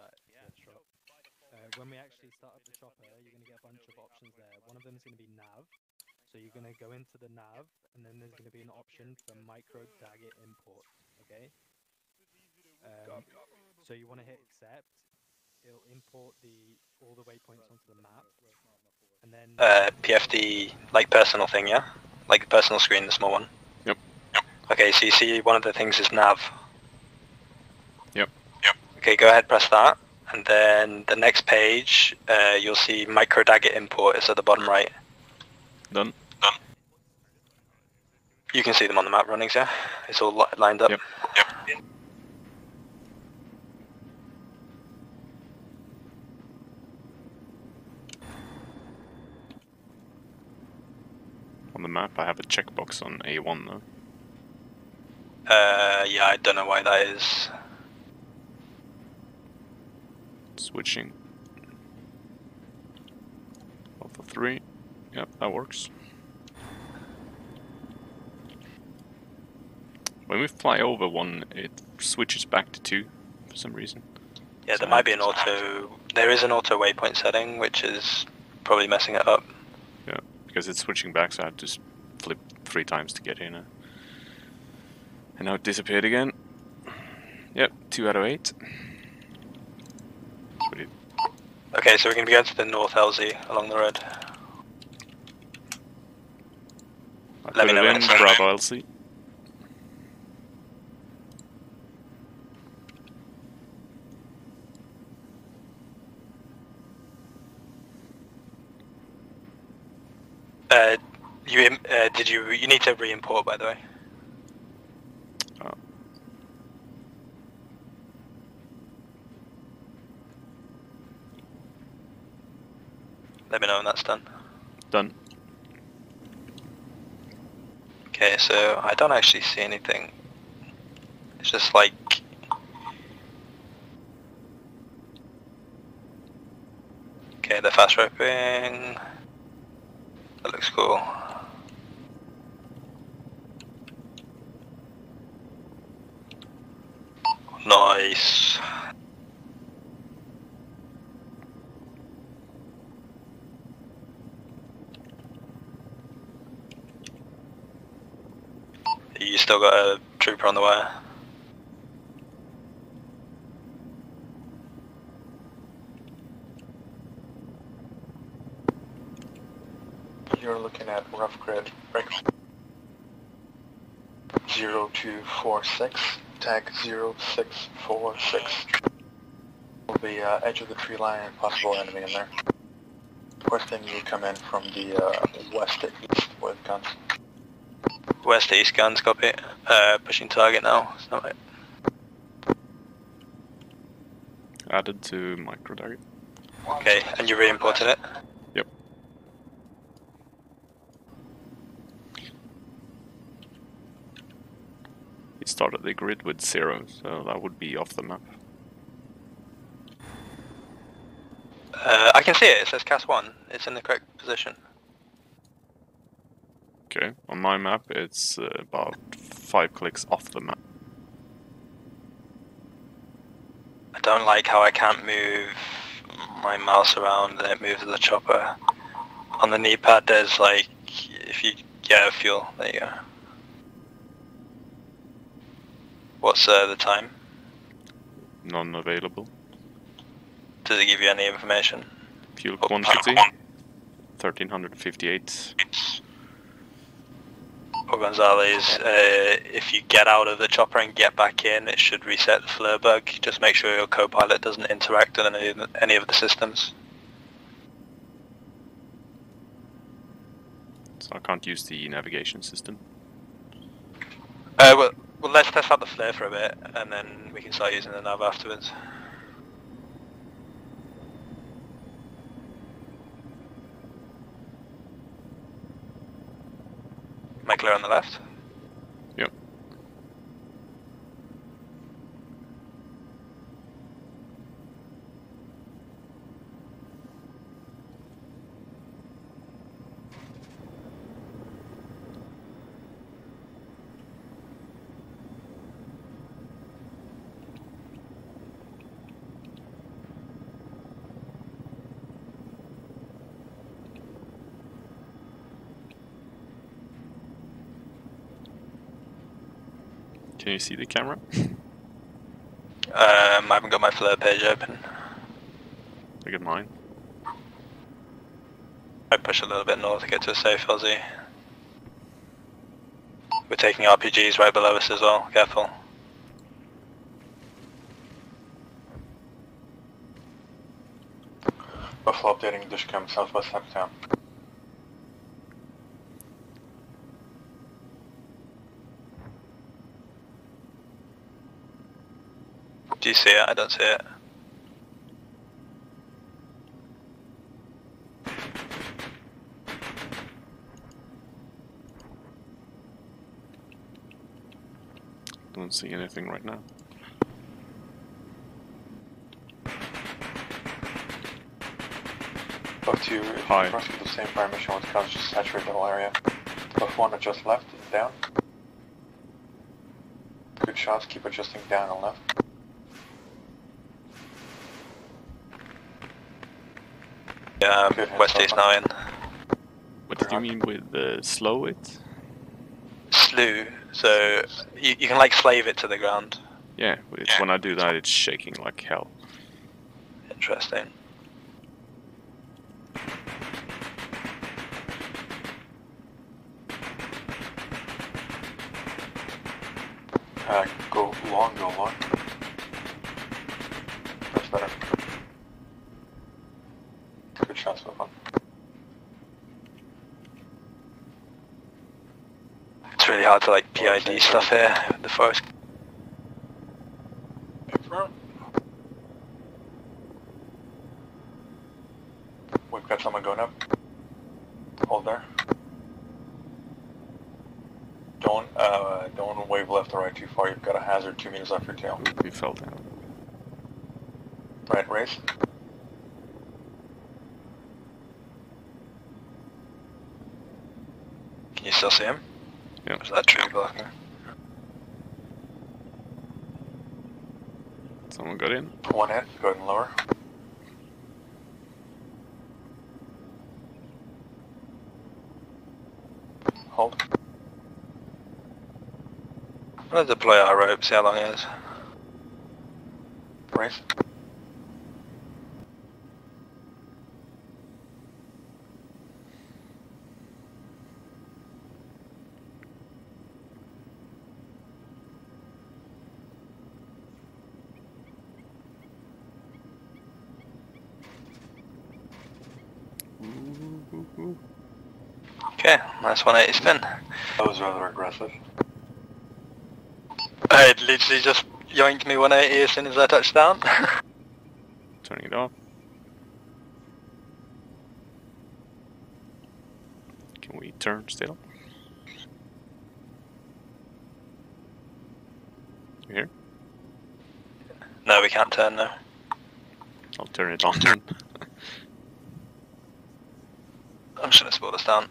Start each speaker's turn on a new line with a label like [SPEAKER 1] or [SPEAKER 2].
[SPEAKER 1] that drop. Uh, when we actually start up the chopper, you're going to get a bunch of options there. One of them is going to be nav. So you're going to go into the nav, and then there's going to be an option for micro dagger import. Okay. Um, so you want to hit accept. It'll import the all the waypoints onto the map, and then
[SPEAKER 2] Uh, PFD, like personal thing, yeah? Like the personal screen, the small one?
[SPEAKER 3] Yep.
[SPEAKER 2] Okay, so you see one of the things is nav.
[SPEAKER 3] Yep.
[SPEAKER 2] Yep. Okay, go ahead, press that. And then the next page, uh, you'll see MicroDAGR import is at the bottom right.
[SPEAKER 3] Done. Done.
[SPEAKER 2] You can see them on the map Ronnings, yeah? It's all li- lined up.
[SPEAKER 3] Yep.
[SPEAKER 2] Yep.
[SPEAKER 3] On the map, I have a checkbox on A1 though.
[SPEAKER 2] Uh, yeah, I don't know why that is.
[SPEAKER 3] Switching. Alpha 3. Yep, that works. When we fly over one, it switches back to 2 for some reason.
[SPEAKER 2] Yeah,
[SPEAKER 3] So
[SPEAKER 2] there might be an auto. There is an auto waypoint setting, which is probably messing it up.
[SPEAKER 3] Yeah, because it's switching back, so I had to flip three times to get in. uh, And now it disappeared again. Yep, 2 out of 8.
[SPEAKER 2] Okay, so we're going to be going to the North LZ along the road.
[SPEAKER 3] I
[SPEAKER 2] Let me know when.
[SPEAKER 3] Bravo LC.
[SPEAKER 2] Uh, you uh, did you? You need to re-import, by the way.
[SPEAKER 3] Oh.
[SPEAKER 2] Let me know when that's done.
[SPEAKER 3] Done.
[SPEAKER 2] Okay, so I don't actually see anything. It's just like. Okay, the fast roping. That looks cool. Nice. You still got a trooper on the wire.
[SPEAKER 4] You're looking at rough grid record 0246, tag 0646. Will be uh, edge of the tree line and possible enemy in there. Requesting you come in from the uh, west to east with guns.
[SPEAKER 2] West east guns, copy. Uh, pushing target now. It's not right.
[SPEAKER 3] Added to micro target.
[SPEAKER 2] Okay, and you re-imported it?
[SPEAKER 3] Yep. It started the grid with zero, so that would be off the map.
[SPEAKER 2] Uh, I can see it. It says CAS 1. It's in the correct position.
[SPEAKER 3] Okay, on my map it's uh, about five clicks off the map.
[SPEAKER 2] I don't like how I can't move my mouse around and it moves the chopper. On the knee pad there's like, if you get a fuel, there you go. What's uh, the time?
[SPEAKER 3] Non available.
[SPEAKER 2] Does it give you any information?
[SPEAKER 3] Fuel
[SPEAKER 2] Oh,
[SPEAKER 3] quantity 1358.
[SPEAKER 2] Or Gonzalez, uh, if you get out of the chopper and get back in, it should reset the flare bug. Just make sure your co-pilot doesn't interact with any, of the- any of the systems.
[SPEAKER 3] So I can't use the navigation system.
[SPEAKER 2] Uh, well, well, let's test out the flare for a bit, and then we can start using the nav afterwards. Clear on the left?
[SPEAKER 3] Can you see the camera?
[SPEAKER 2] Um, I haven't got my flare page open.
[SPEAKER 3] Look at mine.
[SPEAKER 2] I push a little bit north to get to a safe Aussie. We're taking RPGs right below us as well, careful.
[SPEAKER 4] Buffalo updating Dishcam southwest side of town.
[SPEAKER 2] Do you see it? I don't see it.
[SPEAKER 3] Don't see anything right now.
[SPEAKER 4] Buff 2, if
[SPEAKER 3] Hi.
[SPEAKER 4] you rescue the same fire mission with cars, just saturate the whole area. Buff 1 adjust left and down. Good shots, keep adjusting down and left.
[SPEAKER 2] Yeah,
[SPEAKER 4] Good,
[SPEAKER 2] um, West
[SPEAKER 4] heads
[SPEAKER 2] East
[SPEAKER 4] up.
[SPEAKER 2] 9.
[SPEAKER 3] What did you mean with uh, slow it?
[SPEAKER 2] Slew, so you, you can like slave it to the ground.
[SPEAKER 3] Yeah, it's when I do that, it's shaking like hell.
[SPEAKER 2] Interesting.
[SPEAKER 4] Uh, go long, go long. That's better. Good shots, Buff 1.
[SPEAKER 2] It's really hard to like PID stuff here, with the forest.
[SPEAKER 4] We've got someone going up. Hold there. Don't, uh, don't wave left or right too far. You've got a hazard two meters off your tail.
[SPEAKER 3] We fell down.
[SPEAKER 4] Right, race.
[SPEAKER 2] Can you still see him?
[SPEAKER 3] Yeah.
[SPEAKER 2] Is that tree blocker?
[SPEAKER 3] Someone got in.
[SPEAKER 4] One hit. Go ahead and lower. Hold.
[SPEAKER 2] I'm gonna deploy our rope, see how long it is.
[SPEAKER 4] Race.
[SPEAKER 2] Okay, nice 180 spin.
[SPEAKER 4] That was rather aggressive.
[SPEAKER 2] I literally just yoinked me 180 as soon as I touched down.
[SPEAKER 3] Turning it off. Can we turn still? You here?
[SPEAKER 2] no, we can't turn now.
[SPEAKER 3] I'll turn it on then.
[SPEAKER 2] I'm just gonna slow this down.